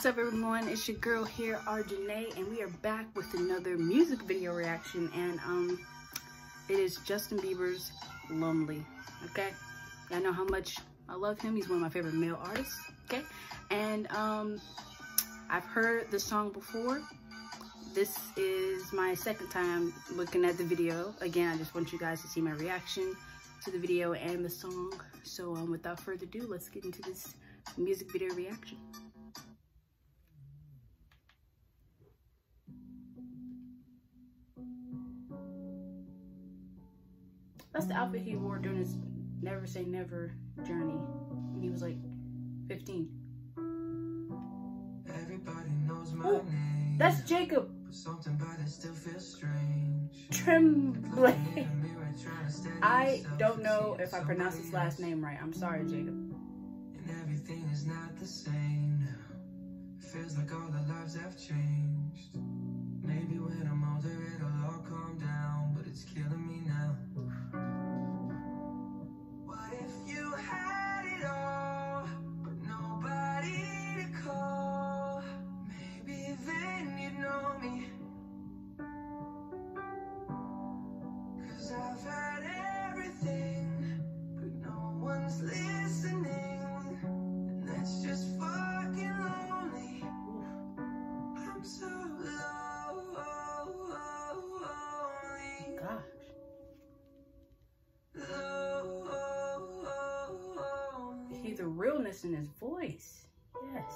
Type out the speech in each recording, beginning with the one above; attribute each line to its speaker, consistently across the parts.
Speaker 1: What's up everyone? It's your girl here, Arjane, and we are back with another music video reaction and um it is Justin Bieber's Lonely. Okay? Y'all know how much I love him. He's one of my favorite male artists. Okay? And um I've heard the song before. This is my second time looking at the video. Again, I just want you guys to see my reaction to the video and the song. So um without further ado, let's get into this music video reaction. That's the outfit he wore during his Never Say Never journey. When he was like 15. Everybody knows my Ooh, name. That's Jacob. Something about it still feels strange. Tremblay. I don't know if I pronounced his last name right. I'm sorry, Jacob. And everything is not the same now. Feels like all the lives have changed. Maybe when I'm older the realness in his voice. Yes.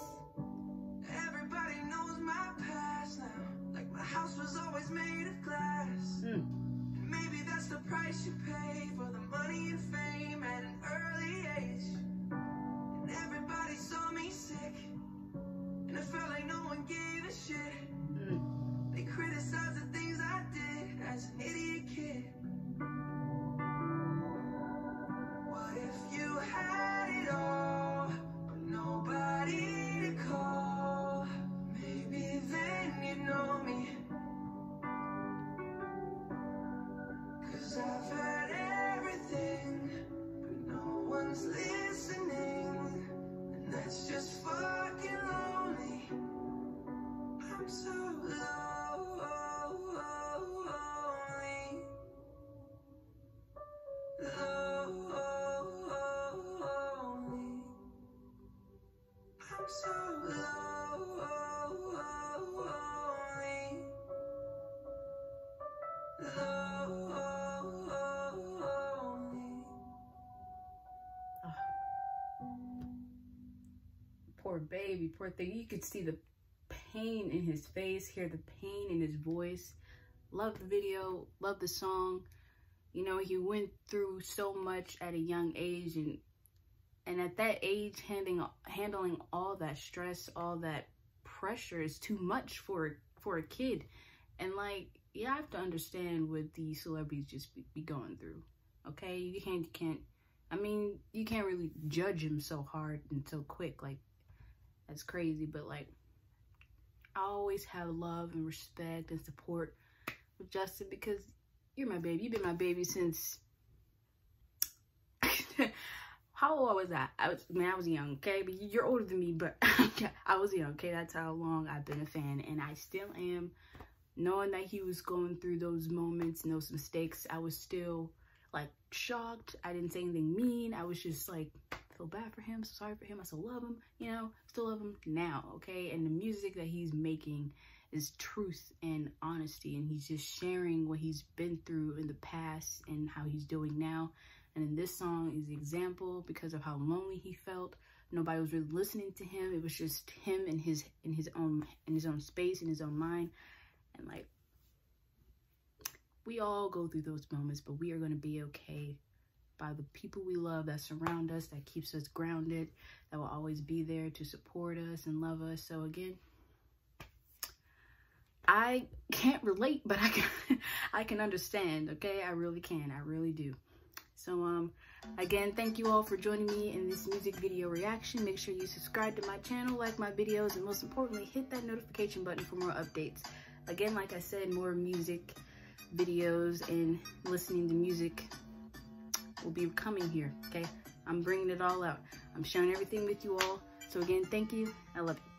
Speaker 1: Everybody knows my past now. Like my house was always made of glass. Mm. Maybe that's the price you pay for the money and fame sleep. Poor baby, poor thing. You could see the pain in his face, hear the pain in his voice. Love the video, love the song. You know, he went through so much at a young age and and at that age handling handling all that stress, all that pressure is too much for for a kid. And like, you have to understand what these celebrities just be, be going through. Okay? You can't you can't I mean, you can't really judge him so hard and so quick. Like that's crazy, but like I always have love and respect and support with Justin because you're my baby. You've been my baby since how old was I? I was man, I was young, okay? But you're older than me, but I was young, okay? That's how long I've been a fan, and I still am. Knowing that he was going through those moments and those mistakes, I was still like shocked. I didn't say anything mean. I was just like feel bad for him, sorry for him, I still love him, you know, still love him now, okay? And the music that he's making is truth and honesty, and he's just sharing what he's been through in the past and how he's doing now. And in this song is the example because of how lonely he felt. Nobody was really listening to him. It was just him in his in his own in his own space, in his own mind. And like we all go through those moments, but we are going to be okay by the people we love that surround us, that keeps us grounded, that will always be there to support us and love us. So again, I can't relate, but I can, I can understand, okay? I really can, I really do. So, um, again, thank you all for joining me in this music video reaction. Make sure you subscribe to my channel, like my videos, and most importantly, hit that notification button for more updates. Again, like I said, more music videos and listening to music will be coming here, okay? I'm bringing it all out. I'm sharing everything with you all. So again, thank you. I love you.